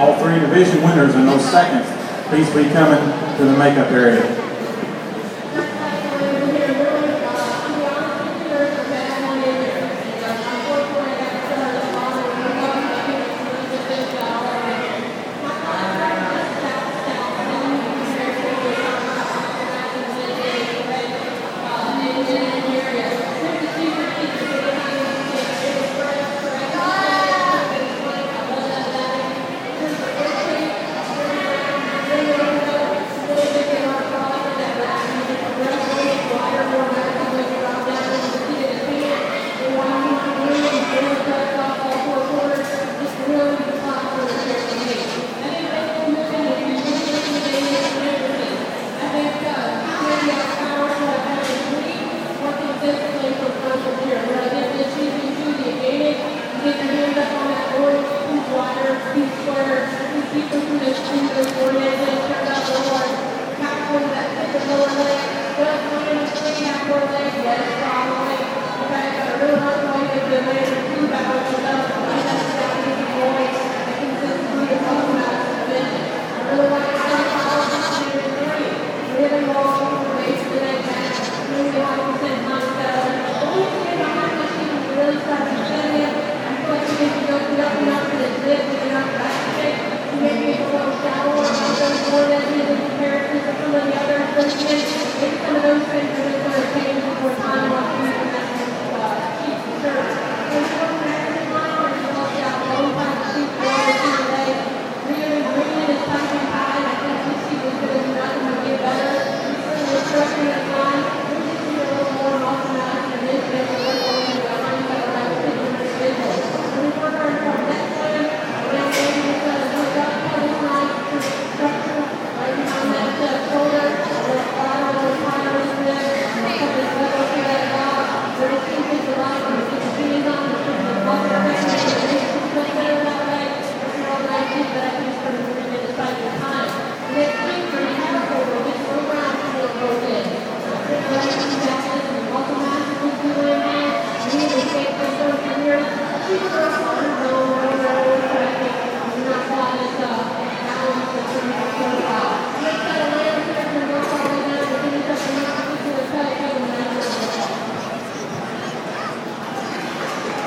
all three division winners and those seconds. Please be coming to the makeup area.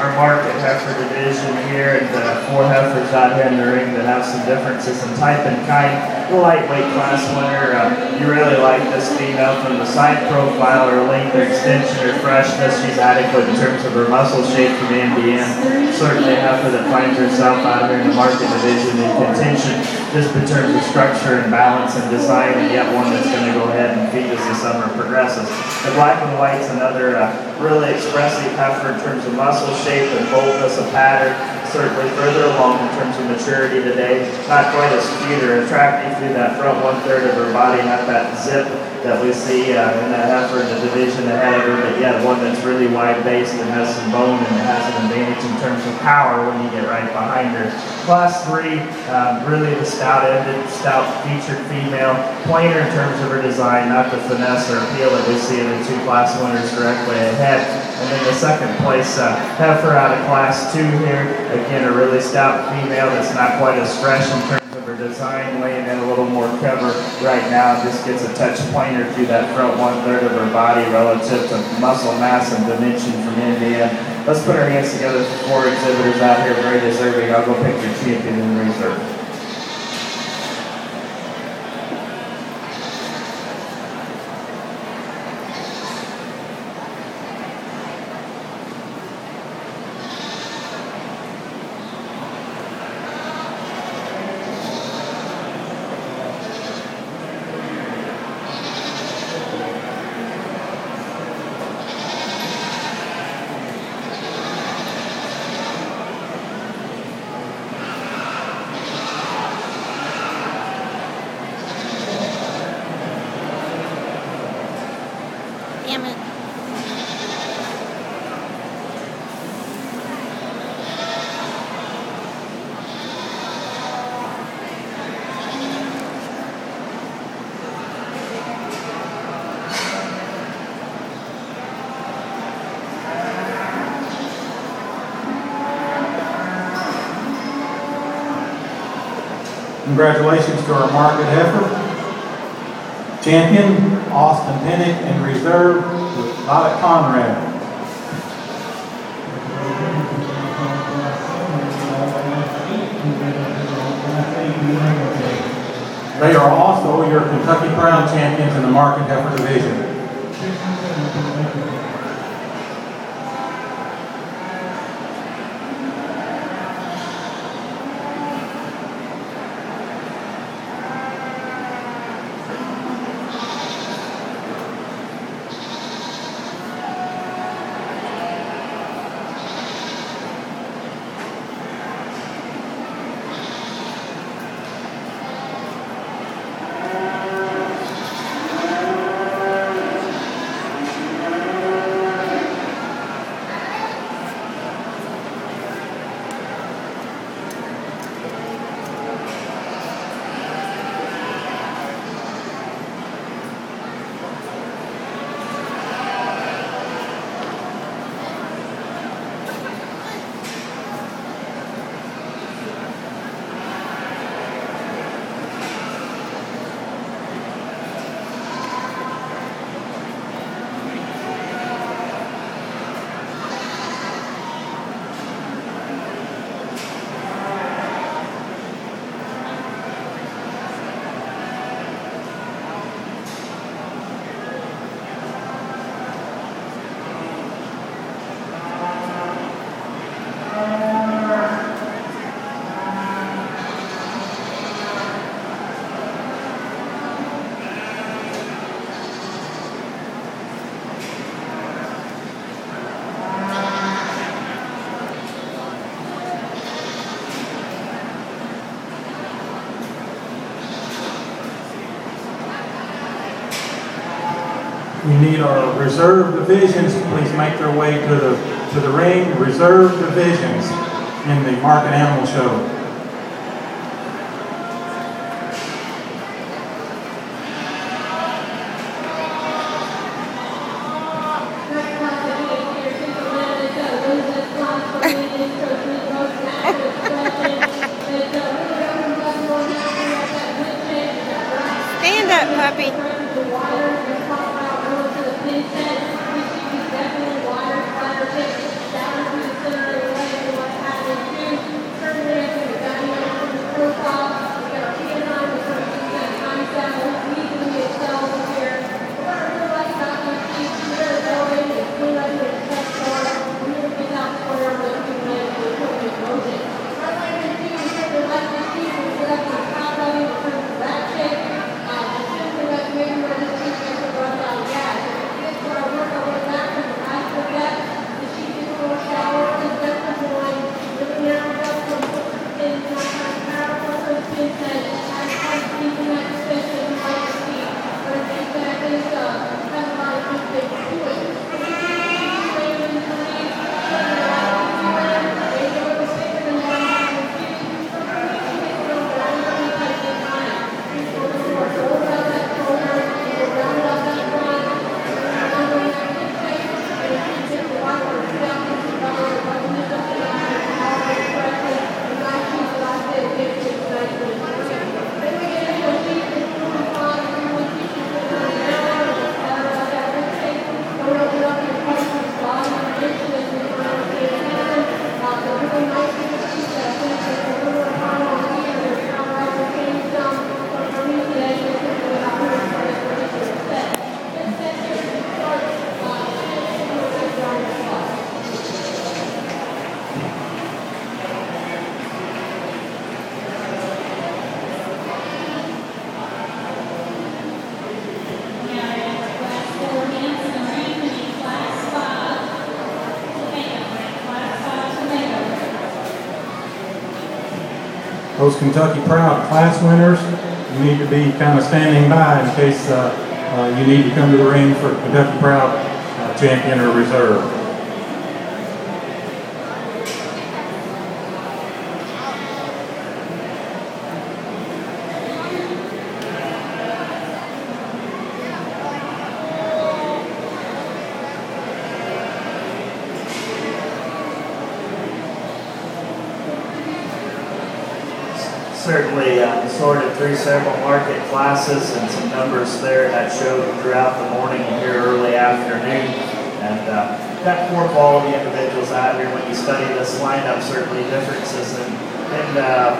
Our mark at heifer division here, and uh, the four heifers out here in the ring that have some differences in type and kind lightweight class winner. Uh, you really like this female from the side profile, her length, her extension, her freshness. She's adequate in terms of her muscle shape from NBN. Certainly an effort that finds herself out here in the market division in contention just in terms of structure and balance and design, and yet one that's going to go ahead and feed as the summer progresses. The black and white's another uh, really expressive heifer in terms of muscle shape and boldness of pattern certainly further along in terms of maturity today, not quite as cute or attractive through that front one third of her body, not that zip that we see uh, in that effort, the division ahead of her, but yet one that's really wide based and has some bone and has an advantage in terms of power when you get right behind her. Class three, um, really the stout ended, stout featured female, plainer in terms of her design, not the finesse or appeal that we see in the two class winners directly ahead. And then the second place uh, heifer out of class two here. Again, a really stout female that's not quite as fresh in terms of her design, laying in a little more cover right now. Just gets a touch plainer through that front one third of her body relative to muscle mass and dimension from India. Let's put our hands together for four exhibitors out here, very deserving. I'll go pick your champion and reserve. Congratulations to our market heifer. Champion, Austin Pinnick, and reserve, Violet Conrad. They are also your Kentucky Crown champions in the market heifer division. We need our reserve divisions, please make their way to the, to the ring, reserve divisions in the market animal show. Those Kentucky Proud class winners, you need to be kind of standing by in case uh, uh, you need to come to the ring for Kentucky Proud uh, champion or reserve. Certainly uh, sorted through several market classes and some numbers there that showed throughout the morning and here early afternoon. And uh, got four quality individuals out here. When you study this lineup, certainly differences in, in uh,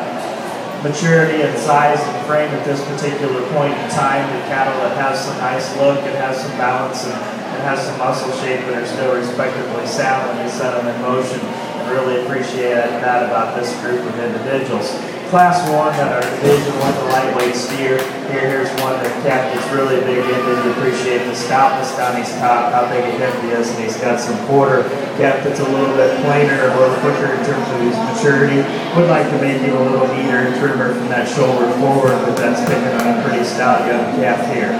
maturity and size and frame at this particular point in time. The cattle that has some nice look, it has some balance, and it has some muscle shape that are still respectively sound when you set them in motion. And really appreciate that about this group of individuals. Class one that our division one, the lightweight steer. Here, here's one that Cap is really big into. You appreciate the stoutness down his top, how big a hip he is, and he's got some quarter. Cap that's a little bit plainer, a little quicker in terms of his maturity. Would like to make him a little neater and trimmer from that shoulder forward, but that's picking on a pretty stout young calf here.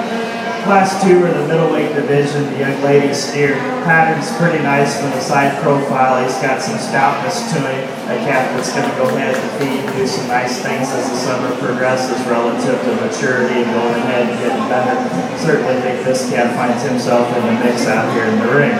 Class two or the middleweight division, the young lady steer. Pattern's pretty nice from the side profile. He's got some stoutness to him. A calf that's going to go ahead and feed and do some nice things as the summer progresses relative to maturity and going ahead and getting better. Certainly think this cat finds himself in the mix out here in the ring.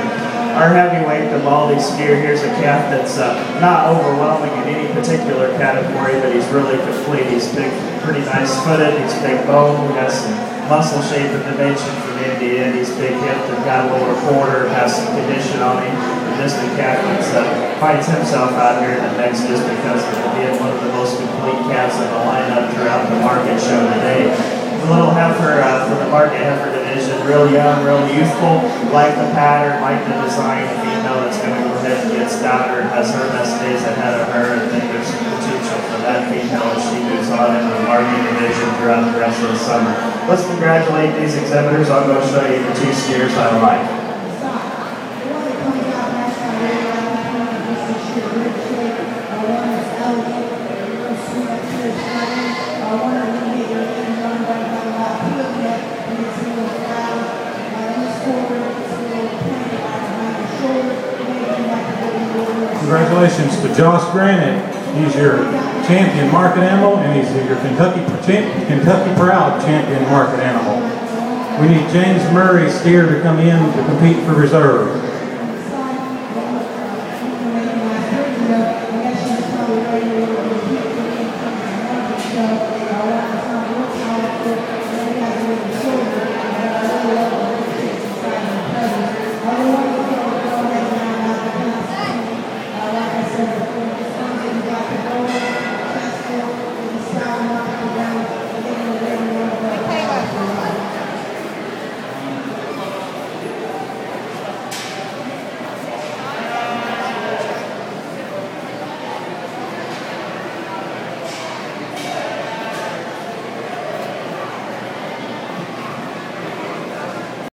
Our heavyweight, the Baldy steer, here's a calf that's uh, not overwhelming in any particular category, but he's really complete. He's big, pretty nice footed. He's big bone. He has some muscle shape and dimension from India, and he's big hipped and got a little quarter, has some condition on him. A calf that uh, finds himself out here in the mix just because of being one of the most complete calves in the lineup throughout the market show today. The little heifer uh, the market heifer division, real young, real youthful, like the pattern, like the design, female that's going to go ahead and get stouter and has her best days ahead of her. I think there's potential for that female as she moves on in the market division throughout the rest of the summer. Let's congratulate these exhibitors. I'll go show you the two steers I like. Congratulations to Josh Granite. He's your champion market animal, and he's your Kentucky Kentucky Proud champion market animal. We need James Murray steer to come in to compete for reserve. Amen.